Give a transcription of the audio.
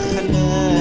أرزقك